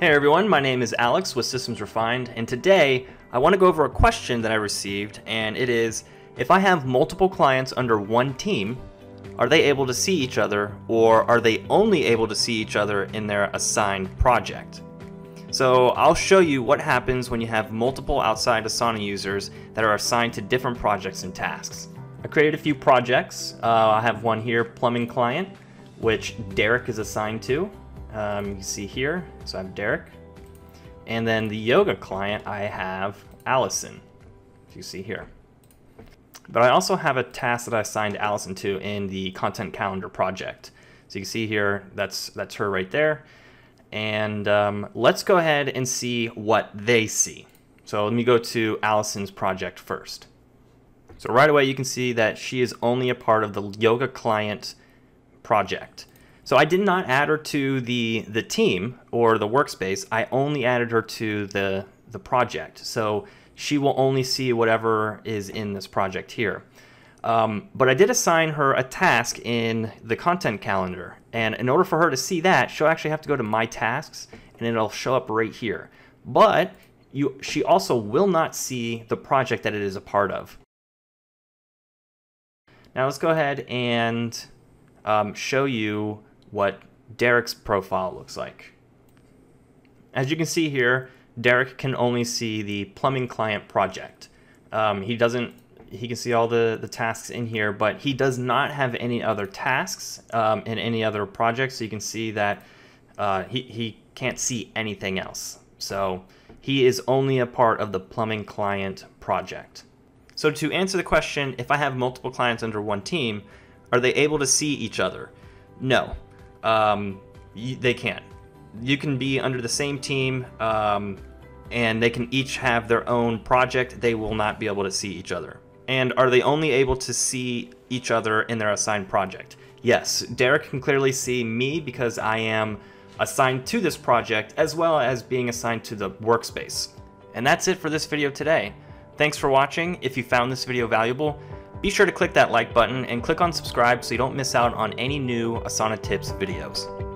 Hey everyone, my name is Alex with Systems Refined, and today I want to go over a question that I received, and it is, if I have multiple clients under one team, are they able to see each other, or are they only able to see each other in their assigned project? So I'll show you what happens when you have multiple outside Asana users that are assigned to different projects and tasks. I created a few projects. Uh, I have one here, plumbing client, which Derek is assigned to. Um, you can see here, so I have Derek. And then the yoga client, I have Allison, if you see here. But I also have a task that I assigned Allison to in the content calendar project. So you can see here, that's, that's her right there. And um, let's go ahead and see what they see. So let me go to Allison's project first. So right away you can see that she is only a part of the yoga client project. So I did not add her to the, the team or the workspace. I only added her to the, the project. So she will only see whatever is in this project here. Um, but I did assign her a task in the content calendar. And in order for her to see that, she'll actually have to go to My Tasks, and it'll show up right here. But you, she also will not see the project that it is a part of. Now let's go ahead and um, show you what Derek's profile looks like. As you can see here, Derek can only see the plumbing client project. Um, he doesn't, he can see all the, the tasks in here, but he does not have any other tasks um, in any other projects. So you can see that uh, he, he can't see anything else. So he is only a part of the plumbing client project. So to answer the question, if I have multiple clients under one team, are they able to see each other? No, um, they can't. You can be under the same team, um, and they can each have their own project. They will not be able to see each other. And are they only able to see each other in their assigned project? Yes, Derek can clearly see me because I am assigned to this project as well as being assigned to the workspace. And that's it for this video today. Thanks for watching. If you found this video valuable, be sure to click that like button and click on subscribe so you don't miss out on any new Asana Tips videos.